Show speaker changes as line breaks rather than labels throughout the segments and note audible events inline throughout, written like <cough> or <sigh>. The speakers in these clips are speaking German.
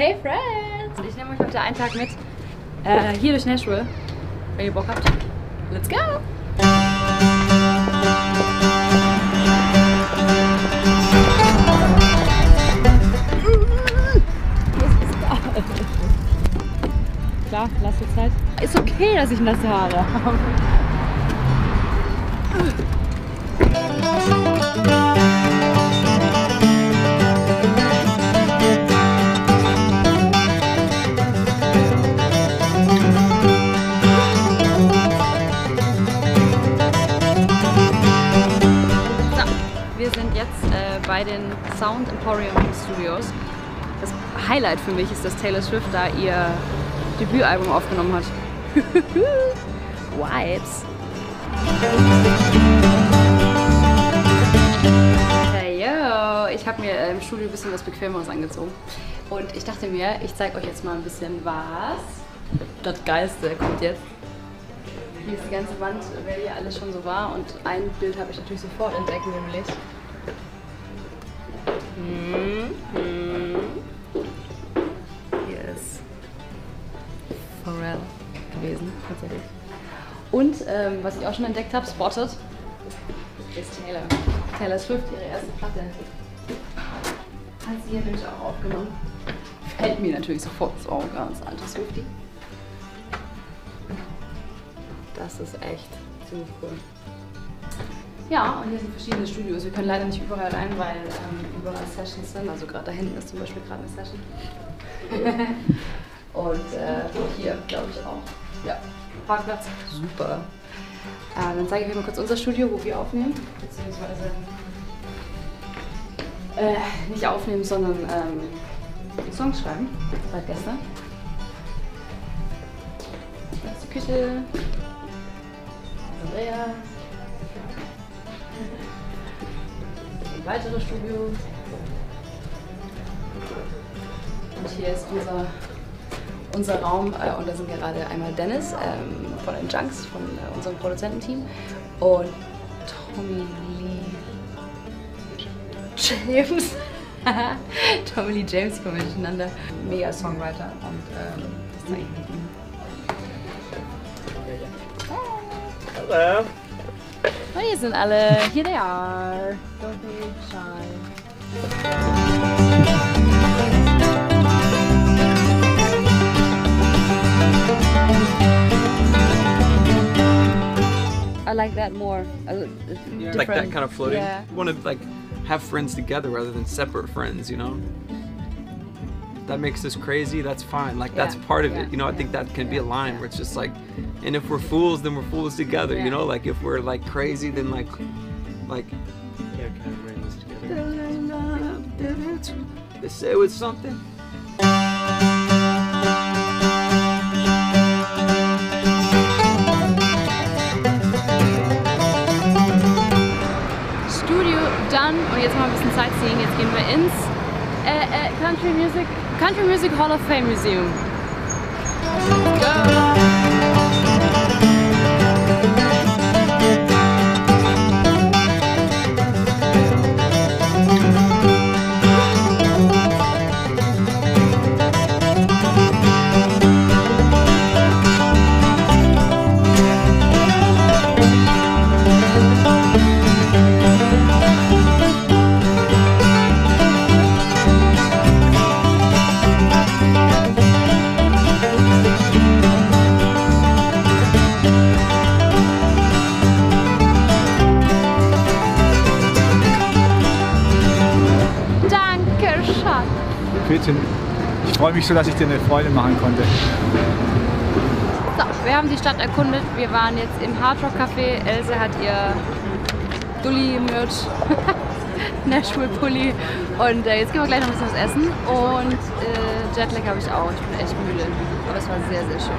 Hey Friends! Ich nehme euch heute einen Tag mit äh, hier durch Nashville, wenn ihr Bock habt. Let's go! Klar, lasse Zeit. Ist okay, dass ich nasse Haare habe. Bei den Sound Emporium Studios. Das Highlight für mich ist, dass Taylor Swift da ihr Debütalbum aufgenommen hat. <laughs> Vibes. Hey yo, ich habe mir äh, im Studio ein bisschen was Bequemeres angezogen. Und ich dachte mir, ich zeige euch jetzt mal ein bisschen was. Das Geilste kommt jetzt. Hier ist die ganze Wand, wer hier alles schon so war. Und ein Bild habe ich natürlich sofort entdeckt, nämlich. Hm, hm. Hier ist Pharrell gewesen, tatsächlich. Und ähm, was ich auch schon entdeckt habe, Spotted, ist Taylor. Taylor Swift, ihre erste Platte. Hat sie hier nämlich auch aufgenommen. Fällt mir natürlich sofort ins Auge als alte Swiftie. Das ist echt ziemlich cool. Ja, und hier sind verschiedene Studios. Wir können leider nicht überall rein, weil ähm, überall Sessions sind. Also gerade da hinten ist zum Beispiel gerade eine Session. <laughs> und äh, hier glaube ich auch. Ja, Parkplatz, super. Äh, dann zeige ich euch mal kurz unser Studio, wo wir aufnehmen. Beziehungsweise äh, nicht aufnehmen, sondern ähm, Songs schreiben. Seit gestern. Das ist die Küche. Andrea. Und weitere Studios. Und hier ist unser, unser Raum. Äh, und da sind gerade einmal Dennis ähm, von den Junks, von äh, unserem Produzententeam. Und Tommy Lee James. <laughs> Tommy Lee James, ich komme durcheinander. Mega Songwriter. Und ähm.
Hello.
Und hier sind alle. Here they are. Don't be shy. I like that more. A
Like that kind of floating.
Yeah.
You want to like have friends together rather than separate friends, you know? That makes us crazy, that's fine. Like that's
Yeah,
part of
yeah,
it. You know, I think that can be a line
yeah.
where it's just like and if we're fools, then we're fools together,
Yeah.
you know? Like if we're like crazy, then like like
Yeah, kind of bring this together.
they say it with something.
Studio done und jetzt mal ein bisschen Sightseeing. Jetzt gehen wir ins äh, äh, Country Music Country Music Hall of Fame Museum.
Bitte. Ich freue mich so, dass ich dir eine Freude machen konnte.
So, wir haben die Stadt erkundet. Wir waren jetzt im Hard Rock Café. Else hat ihr Dulli-Merch, <laughs> Nashville-Pulli. Und äh, jetzt gehen wir gleich noch ein bisschen was essen. Und äh, Jetlag habe ich auch. Ich bin echt müde. Aber es war sehr, sehr schön.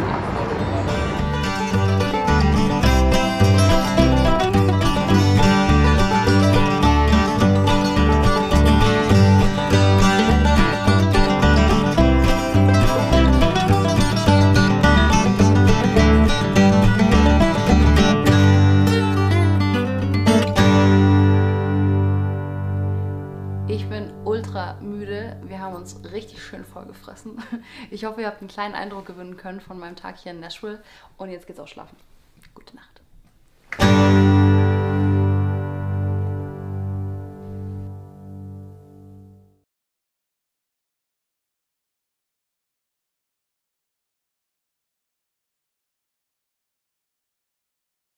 Müde. wir haben uns richtig schön vollgefressen. Ich hoffe, ihr habt einen kleinen Eindruck gewinnen können von meinem Tag hier in Nashville. Und jetzt geht's auch schlafen. Gute Nacht.